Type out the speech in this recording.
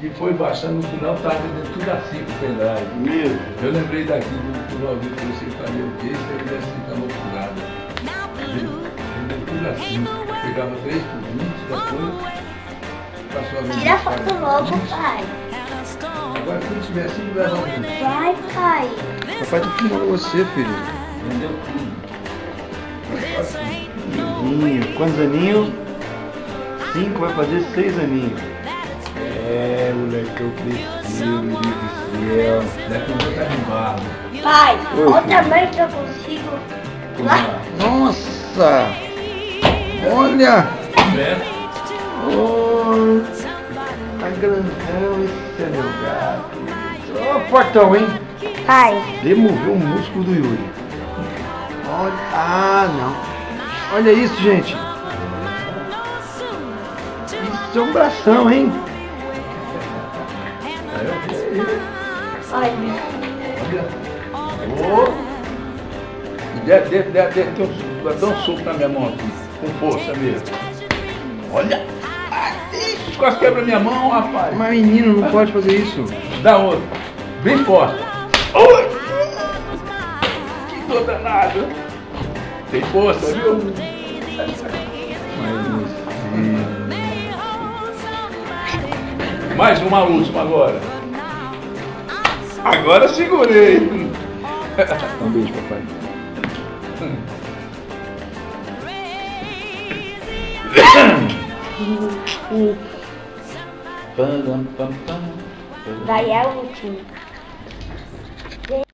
E foi baixando, no final estava dentro tudo assim com pendrive. Mesmo. Eu lembrei daqui do do ouvido que você faria o quê? Você ia assim, tá loucurada. Vendeu tudo assim. Pegava 3 por 20, depois passou a vender. Tira a foto logo, pai. Agora quando tiver assim, leva um. Vai, pai. Papai tá filmando você, filho. Vendeu tudo. Aninho. Quantos aninhos? Cinco, vai fazer seis aninhos. É, moleque, eu cresci, meu Deus do céu. Daqui eu vou estar barro. Pai, olha o tamanho que eu consigo. Lá. Nossa! Olha! Beto, Oh, tá grandão esse é meu gato. Ó, fortão, hein? Pai, Removeu o músculo do Yuri. Olha, ah, não. Olha isso, gente. Isso é um bração, hein? Olha. E Deve, deve, deve, deve ter um, vai dar um soco na minha mão aqui, com força mesmo. Olha! Ai, ixi, quase quebra minha mão, rapaz. Mas menino não pode fazer isso. Dá outro. Bem forte. Oi! Que dor danado. Tem força, viu? Mais uma última agora. Agora segurei. Um beijo, papai. Vai é a última.